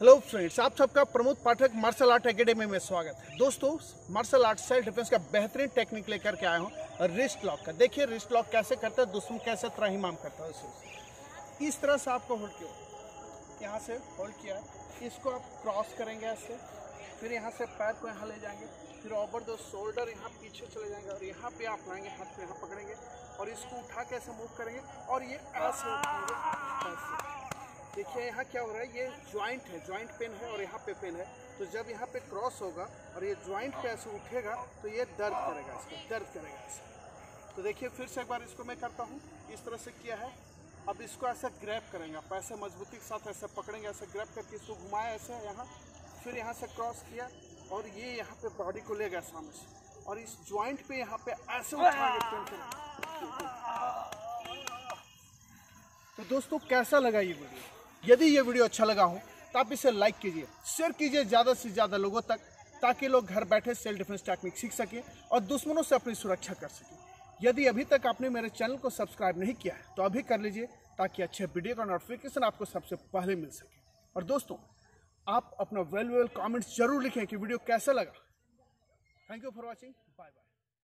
Hello friends आप सबका Pramod Pathak martial art academy में स्वागत है। दोस्तों मार्शल आर्ट सेल्फ डिफेंस का बेहतरीन टेक्निक लेकर के आया हूँ रिस्ट लॉक का। देखिए रिस्ट लॉक कैसे करता है, दुश्मन कैसे त्राहीमाम करता है उसे। इस तरह से आपको होल्ड किया। यहाँ से होल्ड किया। इसको आप क्रॉस करेंगे ऐसे। फिर यहाँ से पैर को यहाँ ले जाएँगे। फिर ओवर दो शोल्डर यहाँ पीछे चले जाएँगे और यहाँ पे आप लाएँगे, हाथ को यहाँ पकड़ेंगे। और इसको उठा के ऐसे मूव करेंगे और ये ऐसे उठाएँगे ऐसे। देखिए, यहाँ क्या हो रहा है? ये ज्वाइंट है ज्वाइंट पेन है और यहाँ पे पेन है। तो जब यहाँ पे क्रॉस होगा और ये ज्वाइंट पे ऐसे उठेगा तो ये दर्द करेगा इसको, दर्द करेगा ऐसे तो देखिए, फिर से एक बार इसको मैं करता हूँ। इस तरह से किया है। अब इसको ऐसे ग्रैप करेंगे आप, ऐसे मजबूती के साथ ऐसे पकड़ेंगे, ऐसे ग्रैप करके इसको घुमाया ऐसे यहाँ, फिर यहाँ से क्रॉस किया और ये यहाँ पे बॉडी को ले गया सामने से। और इस ज्वाइंट पे यहाँ पे ऐसे करेंगे तो दोस्तों, कैसा लगा ये वीडियो यदि ये वीडियो अच्छा लगा हो तो आप इसे लाइक कीजिए शेयर कीजिए ज़्यादा से ज़्यादा लोगों तक, ताकि लोग घर बैठे सेल्फ डिफेंस टेक्निक सीख सकें और दुश्मनों से अपनी सुरक्षा कर सकें। यदि अभी तक आपने मेरे चैनल को सब्सक्राइब नहीं किया है तो अभी कर लीजिए, ताकि अच्छे वीडियो का नोटिफिकेशन आपको सबसे पहले मिल सके। और दोस्तों, आप अपना वेल वेल कमेंट्स ज़रूर लिखें कि वीडियो कैसा लगा। Thank you for watching bye bye